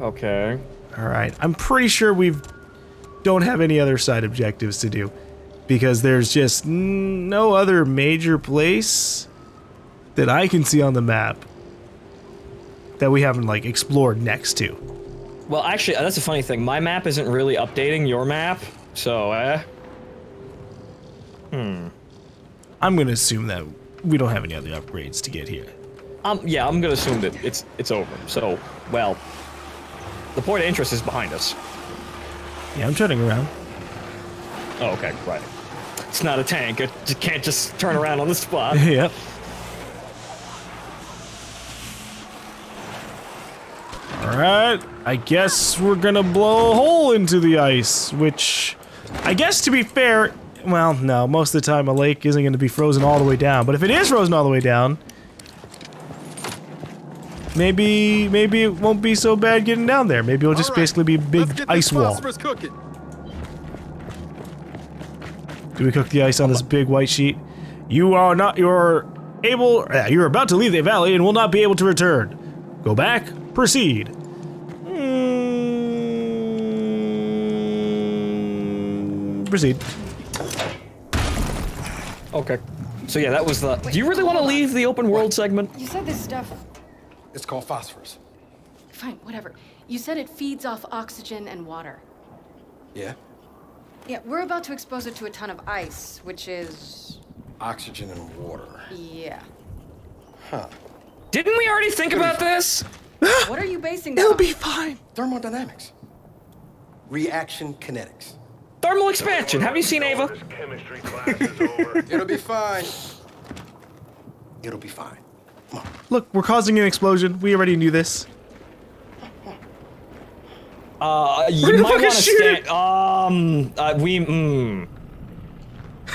Okay. All right. I'm pretty sure we don't have any other side objectives to do because there's just no other major place that I can see on the map that we haven't like explored next to. Well, actually, that's a funny thing. My map isn't really updating your map, so eh. Hmm. I'm gonna assume that we don't have any other upgrades to get here. Um, yeah, I'm gonna assume that it's it's over. So, well, the point of interest is behind us. Yeah, I'm turning around. Oh, okay, right. It's not a tank. It can't just turn around on the spot. yep. Alright, I guess we're gonna blow a hole into the ice, which, I guess to be fair, well, no, most of the time a lake isn't gonna be frozen all the way down, but if it is frozen all the way down, maybe, maybe it won't be so bad getting down there. Maybe it'll just All right, basically be a big let's get ice wall. phosphorus cooking. Do we cook the ice on this big white sheet? You are not, you're able, uh, you're about to leave the valley and will not be able to return. Go back, proceed. Mm, proceed. Okay. So yeah, that was the. Do you really want to leave the open world segment? You said this stuff. It's called phosphorus. Fine, whatever. You said it feeds off oxygen and water. Yeah. Yeah, we're about to expose it to a ton of ice, which is. Oxygen and water. Yeah. Huh. Didn't we already think about this? What are you basing that It'll on? be fine. Thermodynamics. Reaction kinetics. Thermal expansion. Have you seen Ava? Chemistry class is over. It'll be fine. It'll be fine. Come on. Look, we're causing an explosion. We already knew this. Uh, you gonna might fucking want to shoot stand. Um, uh, we. Mm.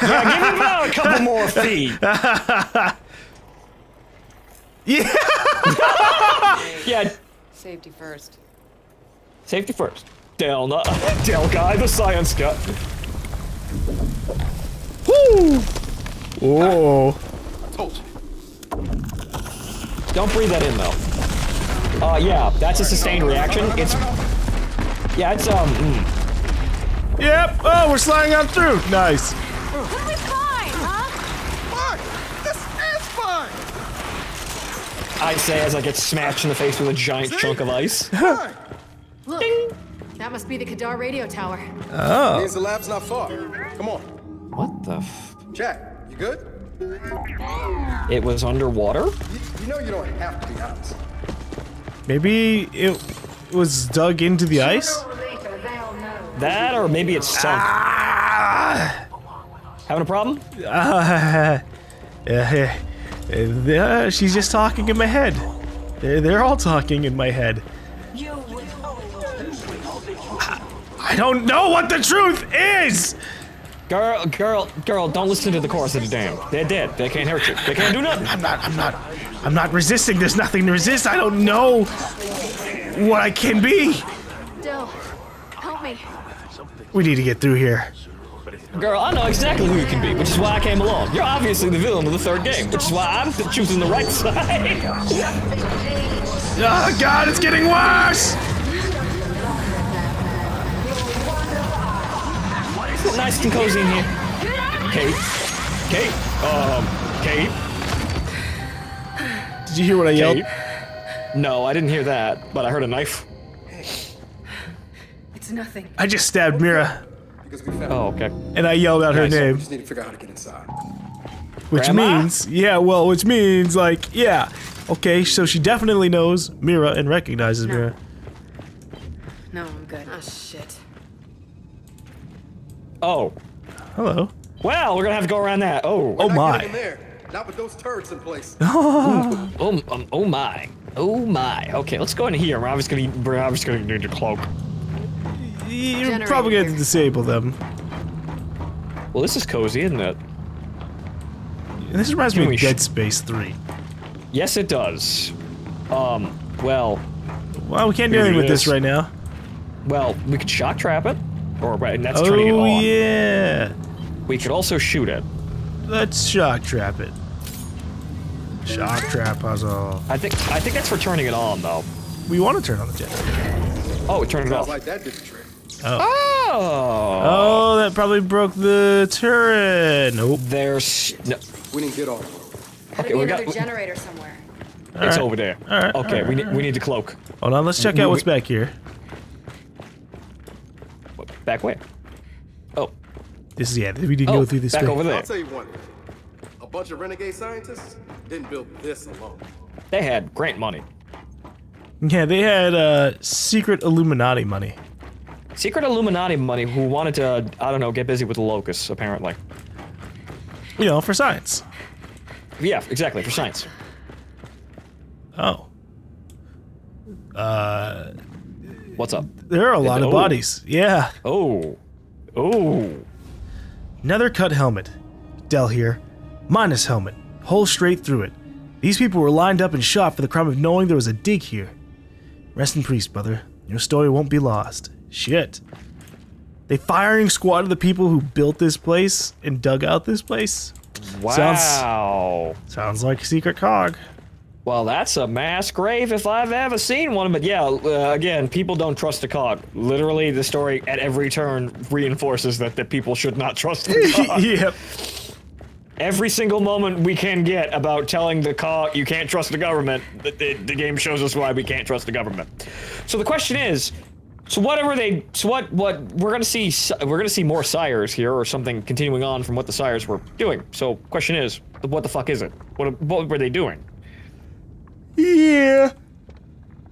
Yeah, give me about a couple more feet. Yeah. Yeah, Safety first. safety first. Dale, not Dale guy, the science guy. Woo. Oh. Told you. Don't breathe that in though. Uh, yeah, that's a sustained reaction. It's. Yeah, it's um. Mm. Yep. Oh, we're sliding on through. Nice. We'll fine, huh? Fine. This is fine. I say as I get smashed in the face with a giant chunk of ice. Fine. Look, that must be the Kadar radio tower. Oh. Means the lab's not far. Come on. What the? F Jack, you good? It was underwater. You, you know you don't have to be honest. Maybe it was dug into the ice. That or maybe it's sunk. Ah. Having a problem? Uh, uh, uh, she's just talking in my head. They're, they're all talking in my head. I don't know what the truth is! Girl, girl, girl, don't listen to the chorus of the dam. They're dead. They can't hurt you. They can't do nothing. I'm not, I'm not, I'm not resisting. There's nothing to resist. I don't know what I can be. Dill, help me. We need to get through here. Girl, I know exactly who you can be, which is why I came along. You're obviously the villain of the third game, which is why I'm choosing the right side. Oh God, it's getting worse! Nice and cozy in here. Kate. Kate. Um, Kate. Did you hear what I yelled? No, I didn't hear that, but I heard a knife. It's nothing. I just stabbed Myrrah, Because we found Oh, okay. and I yelled out her Nice. We name, just need to figure out how to get inside. which Grandma? means, yeah, well, which means like, yeah, okay, so she definitely knows Myrrah and recognizes No. Myrrah. No, I'm good. Oh, shit. Oh. Hello. Well, we're gonna have to go around that. Oh. Oh Not my. there. Not with those turrets in place. Oh, um, oh my. Oh my. Okay, let's go in here. We're obviously gonna, we're obviously gonna need a cloak. You're Generator probably going to here. disable them. Well, this is cozy, isn't it? And this reminds me of Dead Space 3. Yes, it does. Um, well, Well, we can't do anything with this right now. well, we could shock trap it, or right, and that's turning it Oh, on. yeah. We could also shoot it. Let's shock trap it. Shock trap puzzle. I think I think that's for turning it on though. We want to turn on the generator. Oh, it turned it off. like that did the trick. Oh. oh. Oh, that probably broke the turret. Nope. There's. No, We didn't get all. Gotta Okay, we another got- generator somewhere. it's Alright. over there. Alright, Okay, alright, we need we need the cloak. Hold on, let's check out what's back here. What, Back way. Oh, This is yeah. We didn't oh, go through this. back way. over there. I'll tell you one thing. A bunch of renegade scientists didn't build this alone. They had grant money. Yeah, they had uh, secret Illuminati money. Secret Illuminati money who wanted to, I don't know, get busy with the locusts, apparently. You know, for science. Yeah, exactly, for science. Oh. Uh, What's up? there are a lot of Oh. bodies. Yeah. Oh. Oh. Another cut helmet. Del here. Minus helmet. Hole straight through it. These people were lined up and shot for the crime of knowing there was a dig here. Rest in peace, brother. Your story won't be lost. Shit. They firing squad of the people who built this place and dug out this place? Wow. Sounds like a secret cog. Well, that's a mass grave if I've ever seen one. But yeah, uh, again, people don't trust the cog. Literally, the story at every turn reinforces that the people should not trust the cog. yep. every single moment we can get about telling the cog you can't trust the government, the, the, the game shows us why we can't trust the government. So the question is, so whatever they, so what, what we're gonna see, we're gonna see more sires here or something continuing on from what the sires were doing. So question is, what the fuck is it? What, what were they doing? Yeah.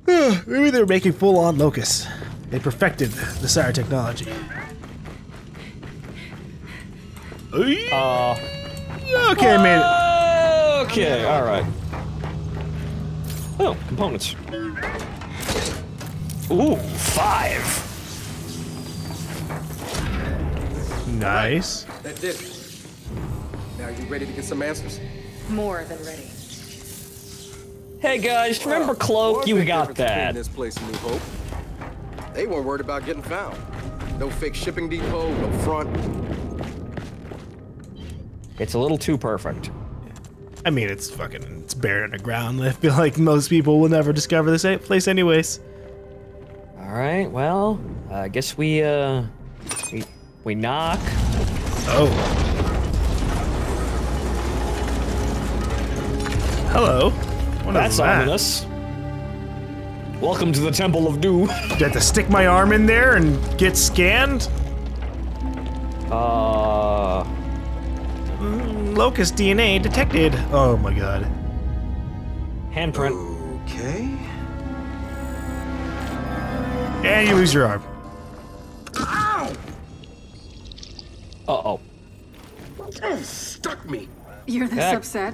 Maybe they were making full on locusts. They perfected the Sire technology. Uh, Okay, I made it. okay, all right. Oh, components. Ooh, five. Nice. That did it. Now you ready to get some answers? More than ready. Hey guys, remember Cloak? One You got that. This place and New Hope. They weren't worried about getting found. No fake shipping depot, no front. It's a little too perfect. I mean, it's fucking, it's buried underground. I feel like most people will never discover this place anyways. All right, well, I guess we uh, we we knock. Oh. Hello. What That's that? ominous. Welcome to the Temple of Doom. Do I have to stick my arm in there and get scanned? Uh, Locust DNA detected. Oh my god. handprint. Okay. And you lose your arm. Ow! Uh oh. Oh, stuck me. You're this Heck. upset?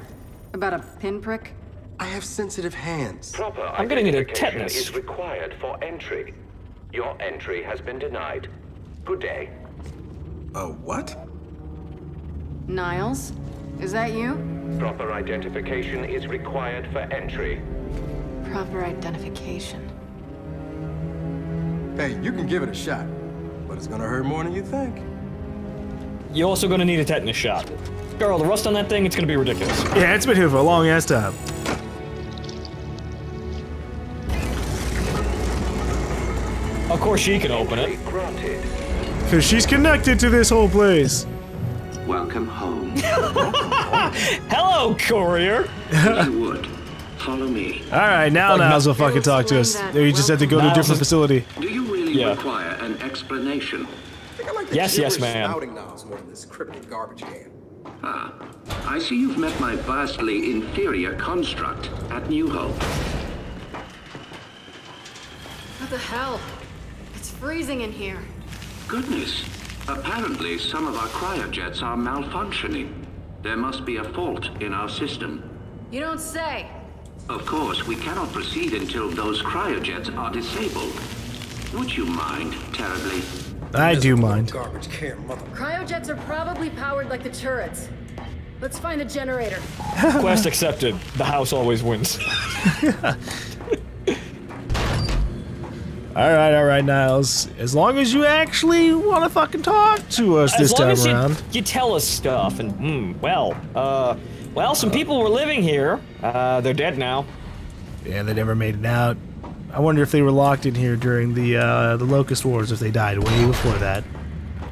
About a pinprick? I have sensitive hands. Proper I'm gonna need a identification tetanus. is required for entry. Your entry has been denied. Good day. A what? Niles? Is that you? Proper identification is required for entry. Proper identification. Hey, you can give it a shot, but it's gonna hurt more than you think. You're also gonna need a tetanus shot. Girl, the rust on that thing, it's gonna be ridiculous. Yeah, it's been here for a long ass time. Of course, she can open it. Cause she's connected to this whole place. Welcome home. Hello, courier. you would. Follow me. Alright, now Fuck, Niles will I'll fucking talk to us. explain that. Or you just have to go to a different facility. Do you really Yeah. require an explanation? I think I like Yes, yes, gibberish ma'am. Spouting knobs more than this cryptic garbage can. Ah, I see you've met my vastly inferior construct at New Hope. What the hell? It's freezing in here. Goodness. Apparently, some of our cryojets are malfunctioning. There must be a fault in our system. You don't say. Of course, we cannot proceed until those cryojets are disabled. Would you mind terribly? I do mind. Garbage can, mother. Cryojets are probably powered like the turrets. Let's find a generator. Quest accepted. The house always wins. Alright, alright, Niles. As long as you actually want to fucking talk to us this as long time as you, around. you tell us stuff, and mm, well, uh, well, some people were living here. Uh, they're dead now. Yeah, they never made it out. I wonder if they were locked in here during the uh, the Locust Wars, if they died way before that.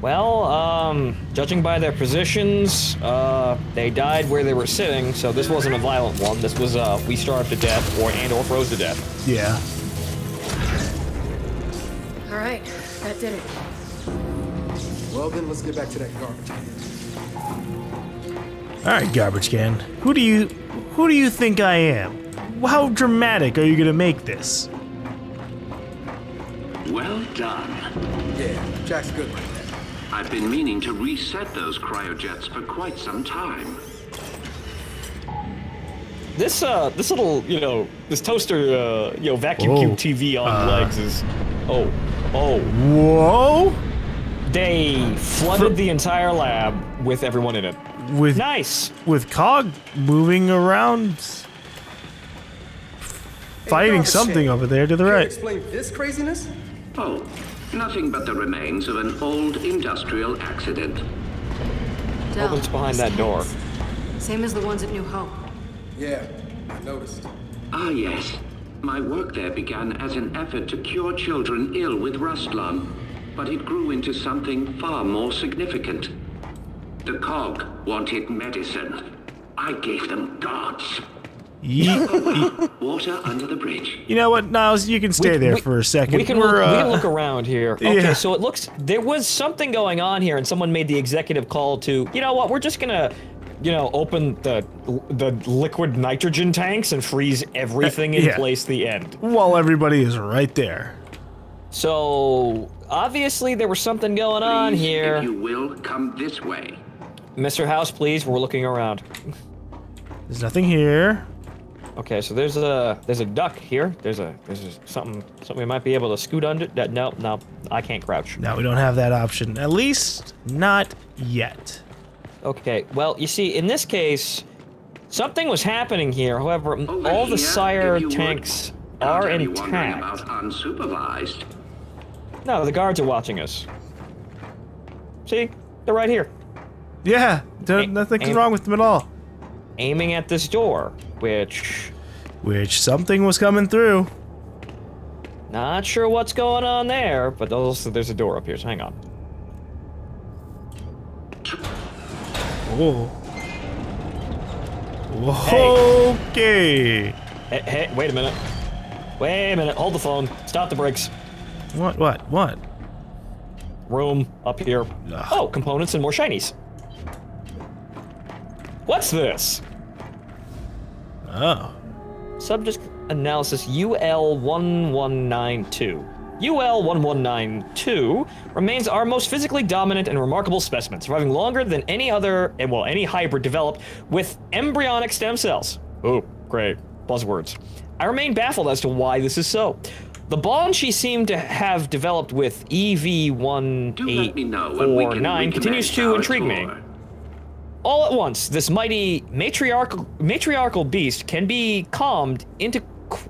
Well, um, judging by their positions, uh, they died where they were sitting, so this wasn't a violent one. This was, uh, we starved to death or and or froze to death. Yeah. All right, that did it. Well, then let's get back to that garbage. Can. All right, garbage can. Who do you who do you think I am? How dramatic are you gonna make this? Well done. Yeah, Jack's good like that. I've been meaning to reset those cryojets for quite some time. This, uh, this little, you know, this toaster, uh, you know, vacuum Whoa. cube TV on legs is, oh, oh. Whoa! They flooded the entire lab with everyone in it. With Nice. with Cog moving around, fighting something over there to the Can right. explain this craziness? Oh, nothing but the remains of an old industrial accident. Del, Opens behind that door. Same as the ones at New Hope. Yeah, I noticed. Ah, yes. My work there began as an effort to cure children ill with rust lung, but it grew into something far more significant. The cog wanted medicine. I gave them gods. Ye- Water under the bridge. you know what, Niles? You can stay We- there we- for a second. We can, We're, look, we uh, can look around here. Okay, yeah. so it looks there was something going on here, and someone made the executive call to, you know what, we're just gonna, you know, open the the liquid nitrogen tanks and freeze everything in yeah. place. The end. while everybody is right there. So obviously there was something going on Please, here. If you will, come this way. Mr. House, please. We're looking around. There's nothing here. Okay, so there's a there's a duck here. There's a there's a, something something we might be able to scoot under. That no no I can't crouch. No, we don't have that option. At least not yet. Okay, well you see in this case, something was happening here. However, Over all the sire if you would. tanks are have you wandering intact. unsupervised. No, the guards are watching us. See, they're right here, Yeah, there- nothing's wrong with them at all. aiming at this door, which Which something was coming through. not sure what's going on there. But also there's a door up here. So hang on. Whoa. Whoa. Okay. Hey, hey, wait a minute. Wait a minute. Hold the phone. Stop the brakes. What? What? What? Room up here. Ugh. Oh, components and more shinies. What's this? Oh. Subject analysis UL1192. UL1192 remains our most physically dominant and remarkable specimen, surviving longer than any other, and well, any hybrid developed with embryonic stem cells. Oh, great. Buzzwords. I remain baffled as to why this is so. The bond she seemed to have developed with E Do let me know when we can EV1849 continues to intrigue me. All at once, this mighty matriarchal matriarchal beast can be calmed into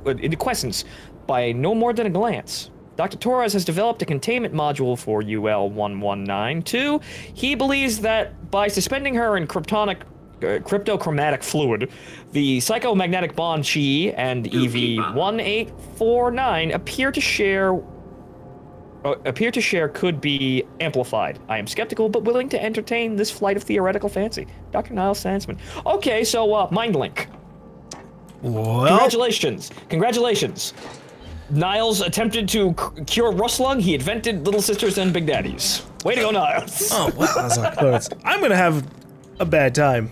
uh, into quiescence by no more than a glance. Dr. Torres has developed a containment module for UL1192. He believes that by suspending her in kryptonic uh, cryptochromatic fluid, the psychomagnetic bond she and Do keep up. EV1849 appear to share uh, appear to share could be amplified. I am skeptical, but willing to entertain this flight of theoretical fancy. Dr. Niles Samson. Okay, so uh, mind link. Well. Congratulations, congratulations. Niles attempted to c- cure rust lung. He invented little sisters and big daddies. Way to go, Niles. Oh, wow. That's not close. I'm gonna have a bad time.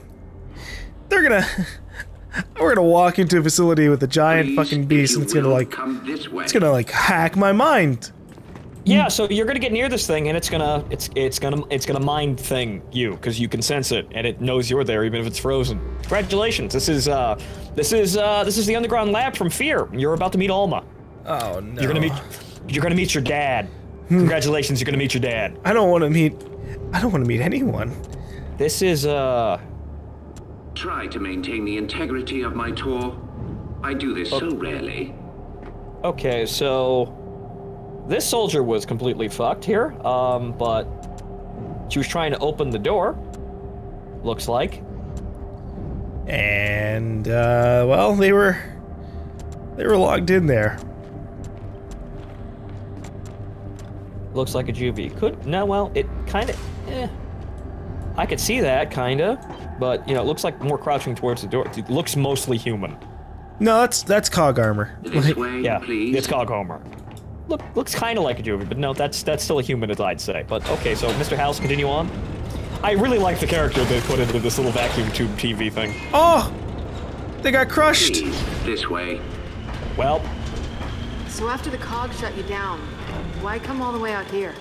They're gonna. We're gonna walk into a facility with a giant Please, fucking beast, and it's gonna like, come this way. it's gonna like hack my mind. Yeah, so you're gonna get near this thing, and it's gonna, it's, it's gonna, it's gonna mind thing you, because you can sense it, and it knows you're there, even if it's frozen. Congratulations, this is, uh, this is, uh, this is the underground lab from Fear. You're about to meet Alma. Oh no. You're gonna meet, you're gonna meet your dad. Congratulations, you're gonna meet your dad. I don't want to meet. I don't want to meet anyone. This is, uh, Try to maintain the integrity of my tour. I do this so rarely. okay, so this soldier was completely fucked here, um, but she was trying to open the door. Looks like. And uh, well, they were they were logged in there. Looks like a juvie. Could no, well, it kind of. Eh. I could see that kind of, but you know, it looks like more crouching towards the door. It looks mostly human. No, that's that's cog armor. This Like, way, Yeah, please. it's Cog Homer. Look, looks kind of like a juvie, but no, that's that's still a human, as I'd say. But okay, so Mr. House, continue on. I really like the character they put into this little vacuum tube TV thing. oh, they got crushed. Please, this way. Well, So after the cog shut you down, why come all the way out here?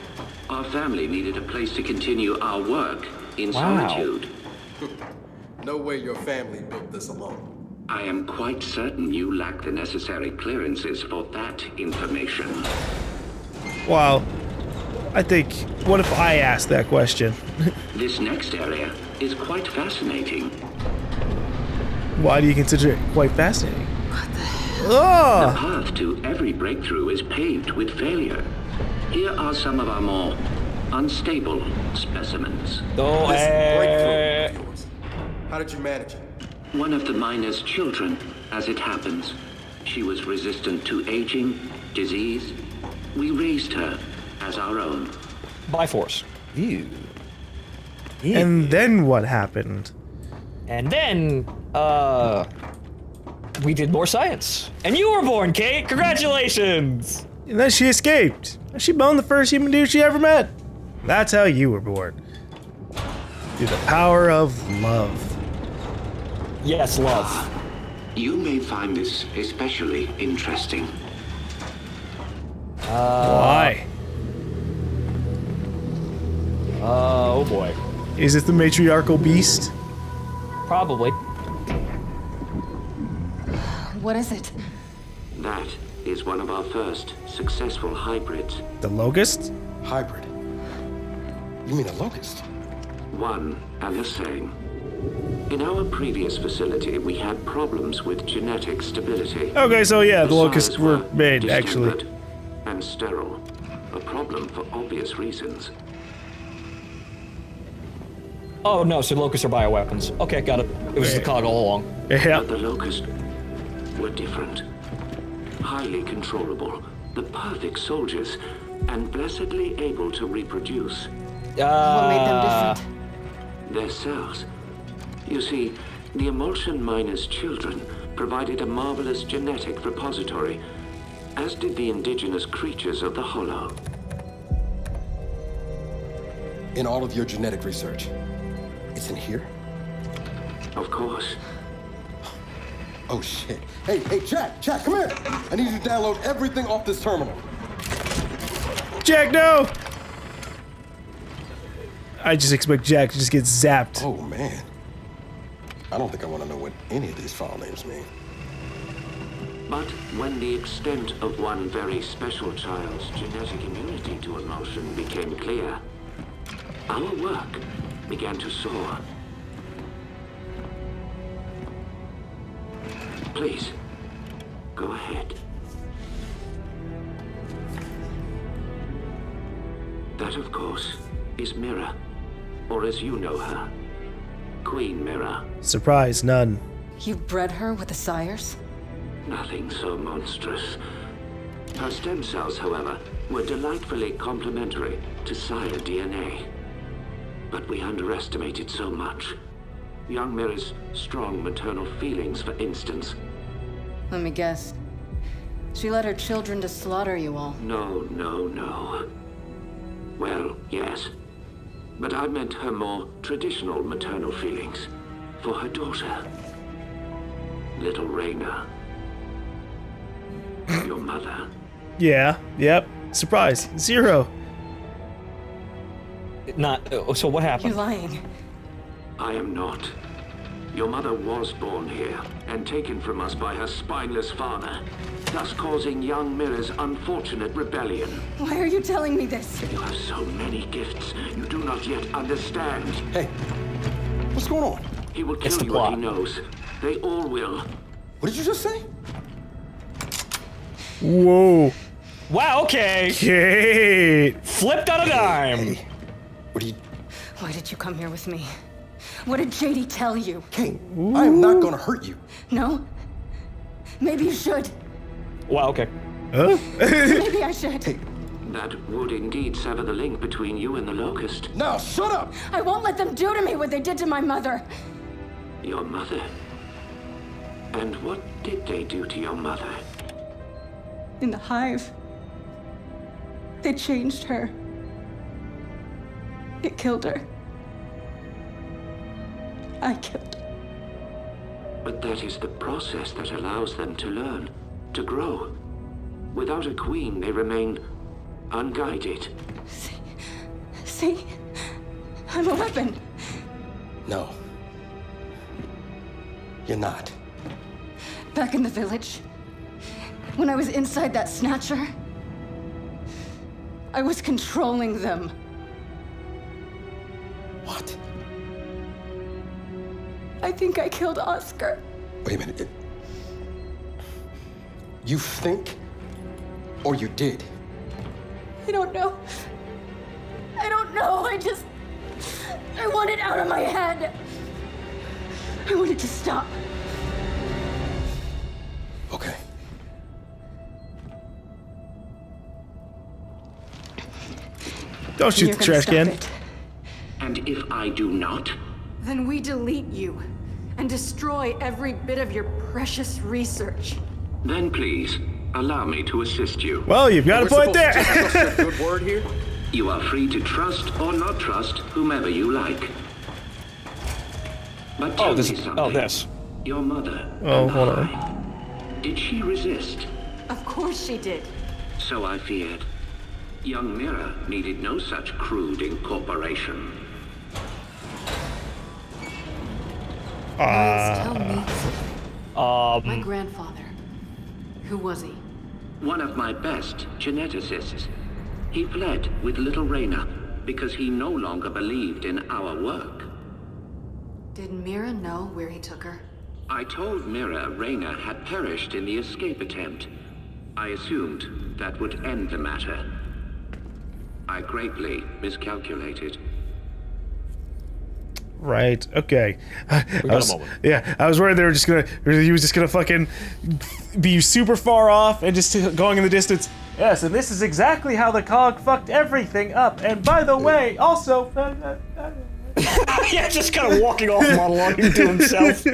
Our family needed a place to continue our work in Wow. solitude. No way your family built this alone. I am quite certain you lack the necessary clearances for that information. Wow. I think. What if I asked that question? This next area is quite fascinating. Why do you consider it quite fascinating? What the hell? The Oh, path to every breakthrough is paved with failure. Here are some of our more unstable specimens. oh, This eh, breakthrough of yours. How did you manage it? One of the miner's children, as it happens. She was resistant to aging, disease. We raised her as our own. by force. and then what happened? And then, uh, we did more science. And you were born, Kate. Congratulations. And then she escaped. She boned the first human dude she ever met. That's how you were born. Through the power of love. Yes, love. You may find this especially interesting. Why? Uh, oh boy. Is it the matriarchal beast? Probably. What is it? That is one of our first successful hybrids. The locust? Hybrid. You mean a locust? One and the same. In our previous facility, we had problems with genetic stability. Okay, so yeah, the locusts size were made, actually. And sterile. A problem for obvious reasons. Oh no, so locusts are bioweapons. Okay, got it. It was the cog all along. Yeah. But the locusts were different. Highly controllable. The perfect soldiers. And blessedly able to reproduce. What made them Uh, different? Their cells. You see, the Imulsion miner's children provided a marvelous genetic repository, as did the indigenous creatures of the Hollow. In all of your genetic research, it's in here? Of course. Oh shit. Hey, hey, Jack, Jack, come here. I need you to download everything off this terminal. Jack, no! I just expect Jack to just get zapped. Oh man. I don't think I want to know what any of these file names mean. But when the extent of one very special child's genetic immunity to Imulsion became clear, our work began to soar. Please, go ahead. That, of course, is Myrrah, or as you know her, Queen Myrrah. Surprise, none. You bred her with the sires? Nothing so monstrous. Her stem cells, however, were delightfully complementary to sire DNA. But we underestimated so much. Young Myrrah's strong maternal feelings, for instance. Let me guess. She led her children to slaughter you all. No, no, no. Well, yes. But I meant her more traditional maternal feelings. For her daughter. Little Reyna. Your mother. Yeah, yep. Surprise. Zero. Not. uh, So what happened? You happened? lying. I am not. Your mother was born here and taken from us by her spineless father, thus causing young Myrrah's unfortunate rebellion. Why are you telling me this? You have so many gifts you do not yet understand. Hey, what's going on? He will It's kill the you what he knows. They all will. What did you just say? Whoa. Wow. Okay. Kate. Flipped on a dime. What are you... Why did you come here with me? What did JD tell you? Kate, I am not gonna hurt you. No? Maybe you should. Wow. Okay. Huh? Maybe I should. Hey, That would indeed sever the link between you and the Locust. Now, shut up! I won't let them do to me what they did to my mother. Your mother? And what did they do to your mother? In the hive, they changed her. It killed her. I killed. But that is the process that allows them to learn, to grow. Without a queen, they remain unguided. See? See? I'm a weapon. No. You're not. Back in the village, when I was inside that snatcher, I was controlling them. Think I killed Oscar. Wait a minute. It- You think? Or you did? I don't know. I don't know. I just. I want it out of my head. I want it to stop. Okay. Don't shoot You're the trash can. it. And if I do not, Then we delete you and destroy every bit of your precious research. then please allow me to assist you. Well, you've got a point there. just trust your good word here? You are free to trust or not trust whomever you like. But oh, tell Oh, this. me something. Oh, this. Your mother. Oh, and hold I, on. Did she resist? Of course she did. So I feared. Young Myrrah needed no such crude incorporation. Niles, tell me. Um, My grandfather. Who was he? One of my best geneticists. He fled with little Reyna because he no longer believed in our work. Did Myrrah know where he took her? I told Myrrah Reyna had perished in the escape attempt. I assumed that would end the matter. I greatly miscalculated. Right. Okay. I, was, a moment. Yeah, I was worried they were just gonna. He was just gonna fucking be super far off and just going in the distance. Yes, and this is exactly how the cog fucked everything up. And by the way, also. uh, uh, uh, yeah, just kind of walking off monologuing to himself.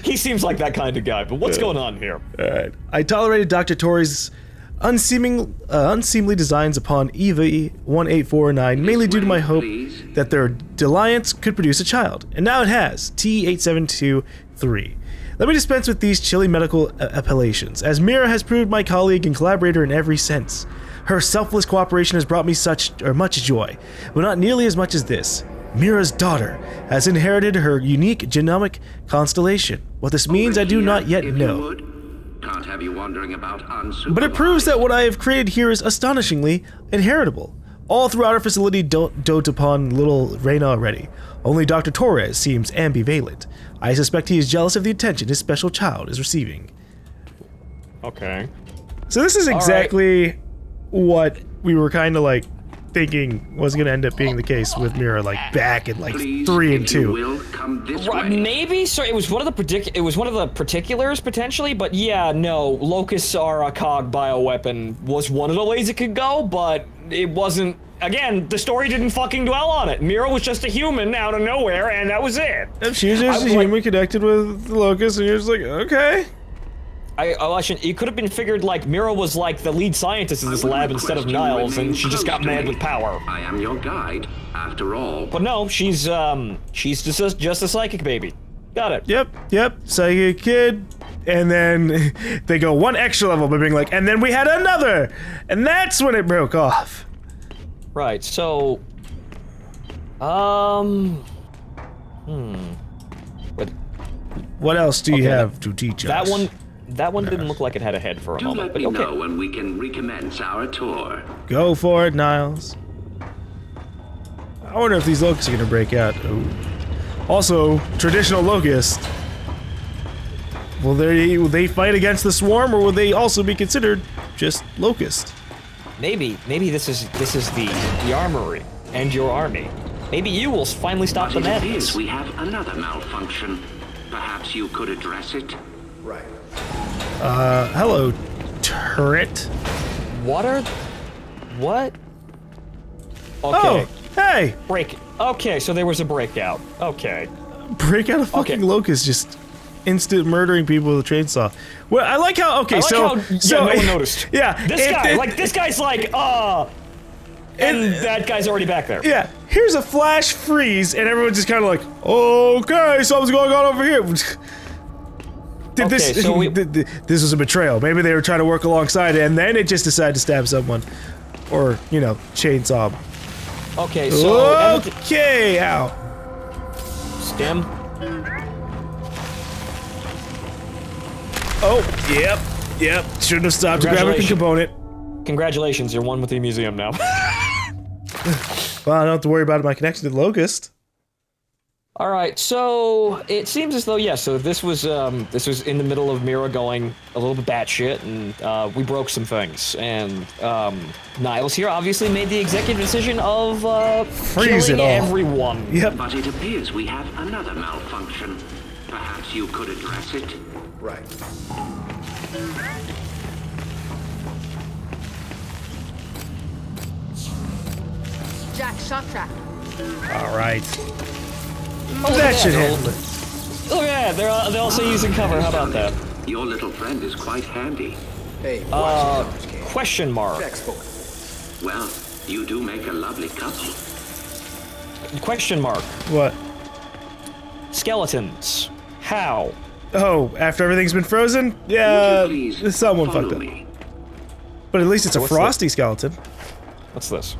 he seems like that kind of guy. But what's going on here? Alright. I tolerated Dr. Tori's unseeming, uh, unseemly designs upon EVA 1849 mainly due to my hope that their alliance could produce a child. And now it has. T8723. Let me dispense with these chilly medical appellations, as Myrrah has proved my colleague and collaborator in every sense. Her selfless cooperation has brought me such or much joy, but not nearly as much as this. Myrrah's daughter has inherited her unique genomic constellation. What this means, I do not yet know. You would. Can't have you wandering about unsupervised. But it proves that what I have created here is astonishingly inheritable. All throughout our facility don't dote upon little Reyna already. Only Dr. Torres seems ambivalent. I suspect he is jealous of the attention his special child is receiving. Okay. So this is right. exactly what we were kind of like thinking was going to end up being the case with Myrrah, like back in like Please, three and two. will, come this Right, maybe so. It was one of the predic- It was one of the particulars potentially, but yeah, no. Locusts are a cog bioweapon. Was one of the ways it could go, but it wasn't. Again, the story didn't fucking dwell on it. Myrrah was just a human out of nowhere, and that was it. If she was just I a was like- human connected with the locust, and you're just like, okay. I, I actually, it could have been figured like Myrrah was like the lead scientist in this lab instead of Niles, and she just got mad me. with power. I am your guide, after all. But no, she's um, she's just a, just a psychic baby. Got it. Yep, yep, psychic kid. And then they go one extra level by being like, and then we had another! And that's when it broke off. Right. So, um, hmm. But What else do you Okay, have to teach that us? That one, that one didn't look like it had a head for a Do moment. let But me okay. know when we can recommence our tour. Go for it, Niles. I wonder if these locusts are gonna break out. Ooh. Also, traditional locust. Will they will they fight against the swarm, or will they also be considered just locust? Maybe, maybe this is this is the the armory and your army. Maybe you will finally stop But the it madness. appears we have another malfunction. Perhaps you could address it? Uh, hello, turret. What are What? Oh, hey! Break. Okay, so there was a breakout. Okay. Breakout of fucking Okay. locust, just instant murdering people with a chainsaw. Well, I like how. Okay, I like so how yeah, so no one noticed. Yeah, This guy, if- like this guy's like, uh, and that guy's already back there. Yeah, here's a flash freeze, and everyone's just kind of like, okay, something's going on over here. Did this? Okay, so we- th- this was a betrayal. Maybe they were trying to work alongside it, and then it just decided to stab someone, or you know, chainsaw. Okay, so okay, ow. stem. Oh, yep, yep. Shouldn't have stopped to grab a Congratulations. component. Congratulations, you're one with the museum now. Well, I don't have to worry about my connection to the locust. All right, so it seems as though yes. so this was um, this was in the middle of Myrrah going a little bit batshit, and uh, we broke some things. And um, Niles here obviously made the executive decision of uh, Freeze killing it all. everyone. Yep. But it appears we have another malfunction. Perhaps you could address it? Right. Jack, shock trap. All right. Oh, that should they'll- handle it. Look at that, they're, uh, they're also using cover. How about that? Your little friend is quite handy. Hey, Uh, watch question mark. Jack spoke. Well, you do make a lovely couple. Question mark. What? Skeletons. How? Oh, after everything's been frozen? Yeah, Would you please someone fucked up. me? But at least it's a What's the- frosty skeleton. What's this?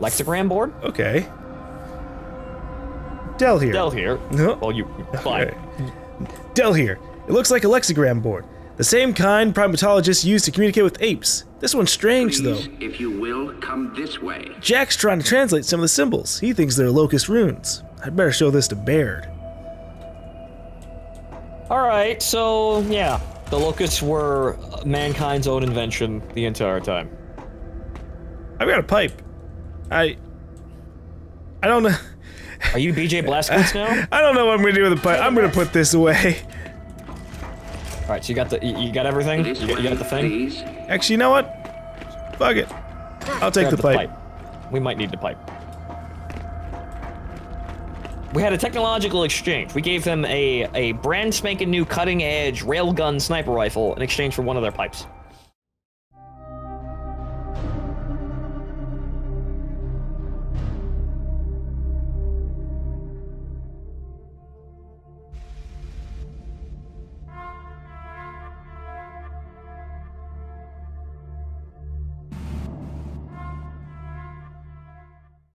Lexigram board? Okay. Del here. Del here. No. Well, you fine. Okay. Del here. It looks like a lexigram board. The same kind primatologists use to communicate with apes. This one's strange, Please, though. if you will, come this way. Jack's trying to translate some of the symbols. He thinks they're locust runes. I'd better show this to Baird. All right, so yeah, the locusts were mankind's own invention the entire time. I've got a pipe. I. I don't know. Are you BJ Blazkowicz now? I don't know what I'm gonna do with the pipe. I'm gonna put this away. All right, so you got the you got everything. You got, you got the thing. please. Actually, you know what? Fuck it. I'll take Grab the pipe. We might need the pipe. We had a technological exchange. We gave them a a brand spanking new cutting edge railgun sniper rifle in exchange for one of their pipes.